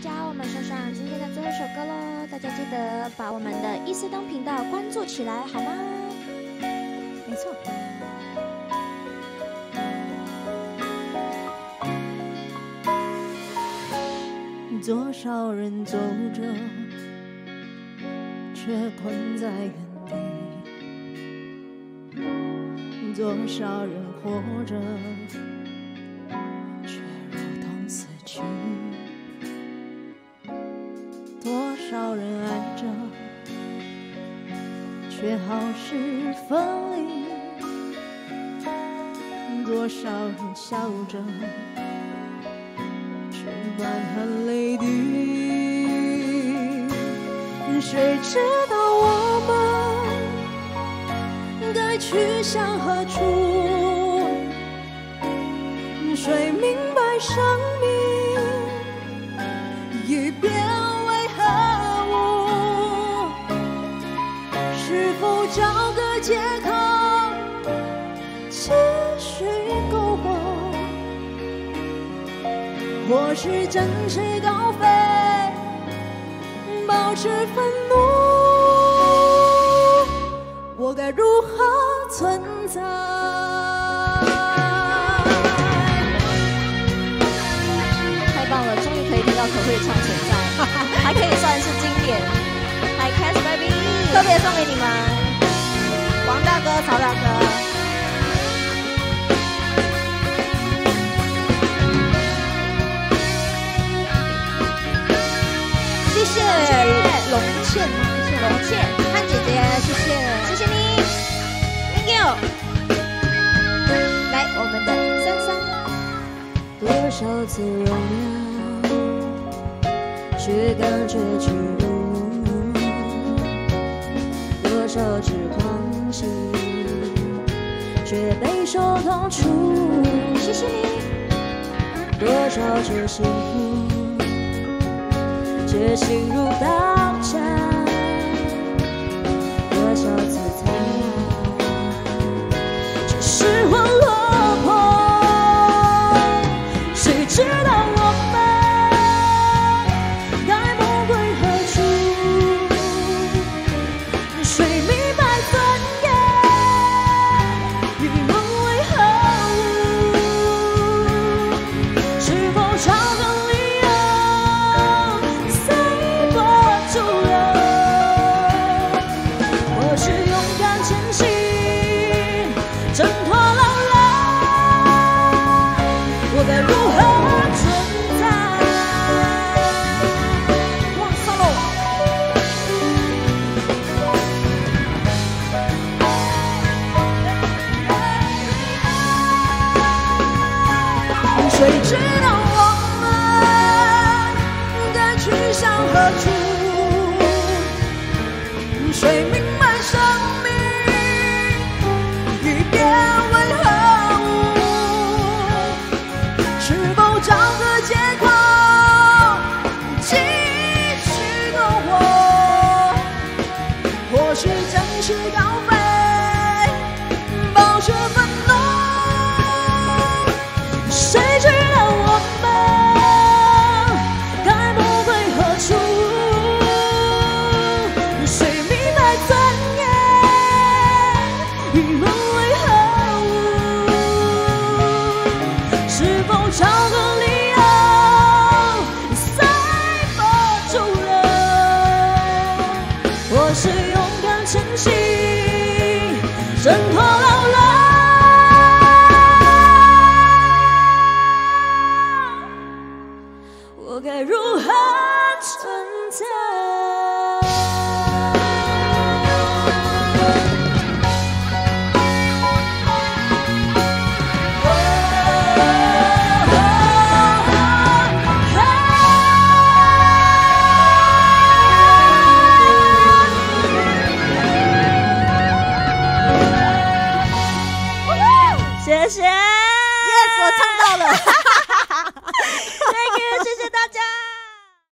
家，我们送上今天的最后一首歌喽！大家记得把我们的伊斯东频道关注起来，好吗？没错。多少人走着，却困在原地；多少人活着。却好事分离；多少人笑着，却满含泪滴。谁知道我们该去向何处？谁明白生借口继续篝火，或是展翅高飞，保持愤怒，我该如何存在？太棒了，终于可以听到可会唱存在，还可以算是经典。Hi，cast Baby，特别送给你们。王大哥，曹大哥，谢谢龙倩，谢谢龙倩，潘姐姐，谢谢，谢谢你，Thank you。来，我们的三三，多少次荣耀，却感觉屈辱，多少次狂。却备受痛楚。谢谢你。多少次幸福，却心如刀绞。多少次疼，只是谁知道我们该去向何处谁明白生命已变为何物是否找个借口继续苟活或许正是阳你们为何物？是否找个理由随波逐流？我是。Yes，我唱到了。